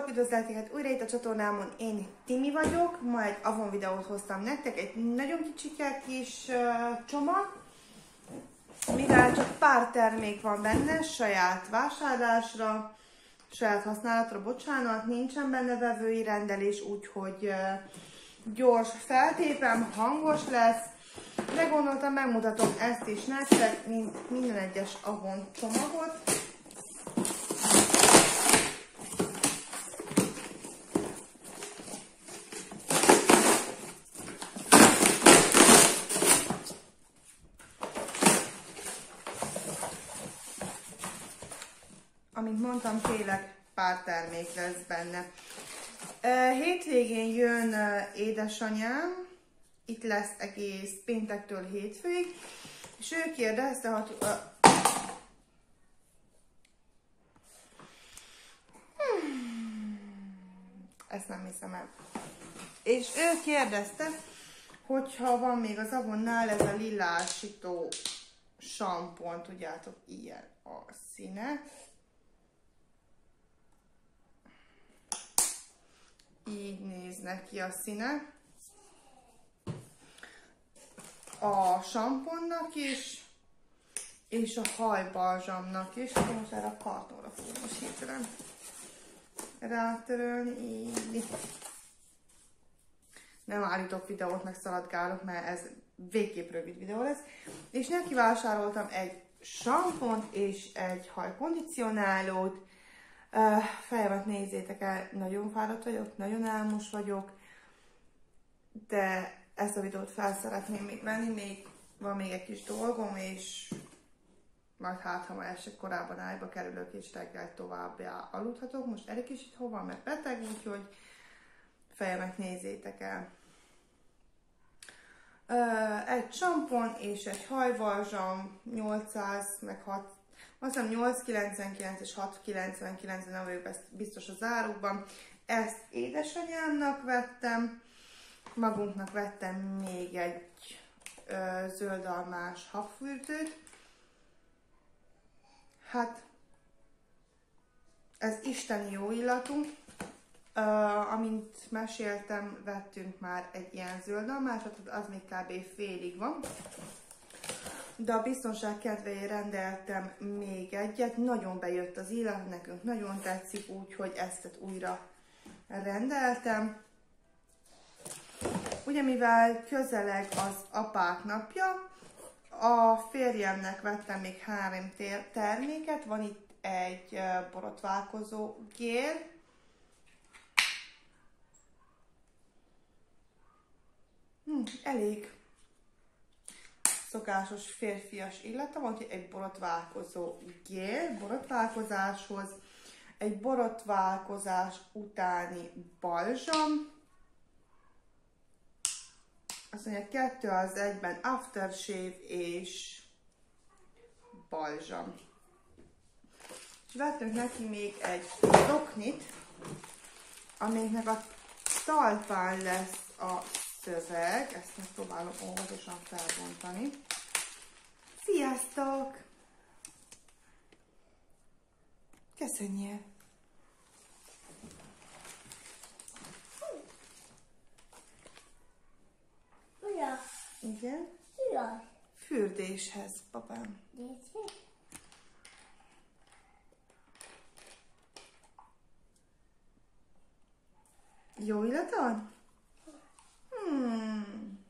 Sziasztok! Üdvözletek hát újra itt a csatornámon. Én Timi vagyok. Ma egy Avon videót hoztam nektek, egy nagyon kicsike kis uh, csomag. Mivel csak pár termék van benne, saját vásárlásra, saját használatra, bocsánat, nincsen benne vevői rendelés, úgyhogy uh, gyors feltépem, hangos lesz. De gondoltam, megmutatom ezt is nektek, mint minden egyes Avon csomagot. amint mondtam, tényleg pár termék lesz benne. Hétvégén jön édesanyám, itt lesz egész péntektől hétfőig, és ő kérdezte, hogy... Hmm, ezt nem hiszem el. És ő kérdezte, hogyha van még az avonnál ez a lilásító sampon, tudjátok, ilyen a színe. Így néz neki a színe. A samponnak is, és a hajbalzsamnak is. Most erre a kartonra fogom most hirtelen rátörölni, így. Nem állítok videót, meg szaladgálok, mert ez végképp rövid videó lesz. És neki vásároltam egy sampont és egy hajkondicionálót, fejemet nézzétek el, nagyon fáradt vagyok, nagyon álmos vagyok, de ezt a videót fel szeretném még venni, még van még egy kis dolgom, és majd hát, ha ma este korábban ágyba kerülök, és reggel tovább aludhatok. Most Erik is itt hova, mert beteg, úgyhogy fejemet nézzétek el. Egy csampon és egy hajvalzsam, 800 meg 6 azt hiszem 8,99 és 6,99, nem vagyok biztos az árukban. Ezt édesanyámnak vettem, magunknak vettem még egy ö, zöldalmás habfürdőt. Hát, ez isteni jó illatú. Uh, amint meséltem, vettünk már egy ilyen zöldalmásat, az még kb. félig van de a biztonság kedvéért rendeltem még egyet. Nagyon bejött az illat, nekünk nagyon tetszik, úgyhogy ezt újra rendeltem. Ugye mivel közeleg az apák napja, a férjemnek vettem még három terméket, van itt egy borotválkozó gél, hm, elég szokásos férfias illata van, egy borotválkozó gél borotválkozáshoz, egy borotválkozás utáni balzsam, azt mondja, kettő az egyben aftershave és balzsam. És vettünk neki még egy zoknit, amiknek a talpán lesz a szöveg, ezt megpróbálom óvatosan felbontani. Sziasztok! Köszönjél! Igen? Fürdéshez, papám. Jó illata van? Hmm.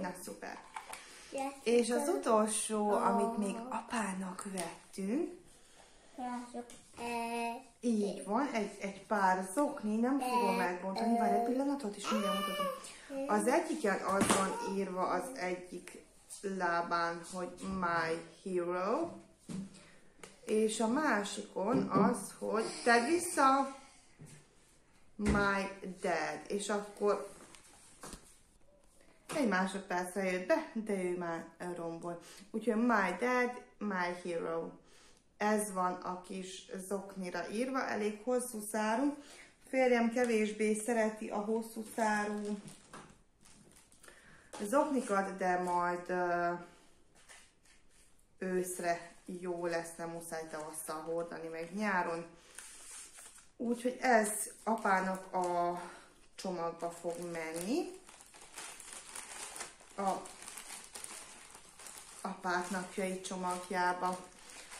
Na szuper. És az utolsó, amit még apának vettünk, így van, egy, egy pár zokni, nem fogom megbontani, várj egy pillanatot, és mindjárt mutatom. Az egyiken az van írva az egyik lábán, hogy My Hero, és a másikon az, hogy te vissza My Dad, és akkor egy másodpercre jött be, de ő már rombol. Úgyhogy My Dad, My Hero. Ez van a kis zoknira írva, elég hosszú szárú. Férjem kevésbé szereti a hosszú szárú zoknikat, de majd őszre jó lesz, nem muszáj tavasszal hordani, meg nyáron Úgyhogy ez apának a csomagba fog menni. A apák napjai csomagjába.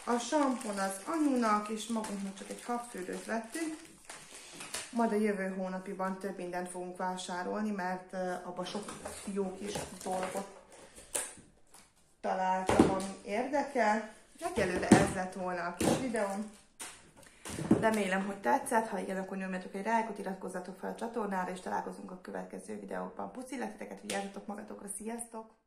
A sampon az anyunak, és magunknak csak egy habfürdőt vettünk. Majd a jövő hónapiban több mindent fogunk vásárolni, mert abban sok jó kis dolgot találtam, ami érdekel. Egyelőre ez lett volna a kis videóm. Remélem, hogy tetszett, ha igen, akkor nyomjatok egy rájkot, iratkozzatok fel a csatornára, és találkozunk a következő videókban. Puszi vigyázzatok magatokra, sziasztok!